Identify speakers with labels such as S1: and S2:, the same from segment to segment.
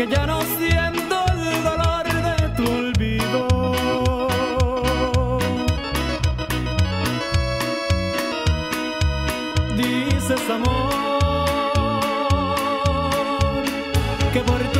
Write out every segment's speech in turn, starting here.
S1: que ya no siento el dolor de tu olvido. Dices amor que por tu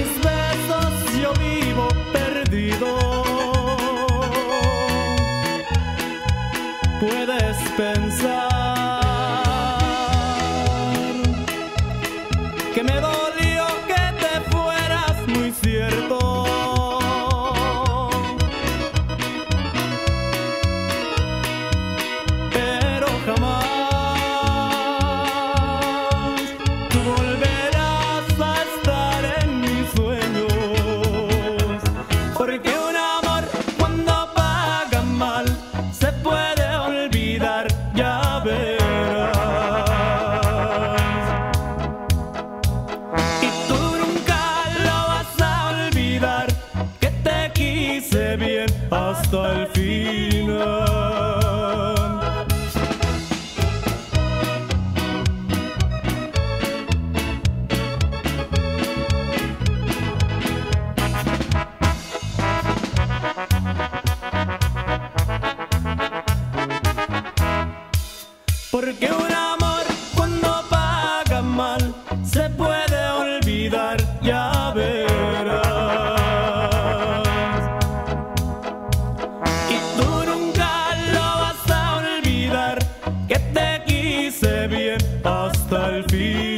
S1: quise bien hasta el final. Porque hice bien hasta el fin.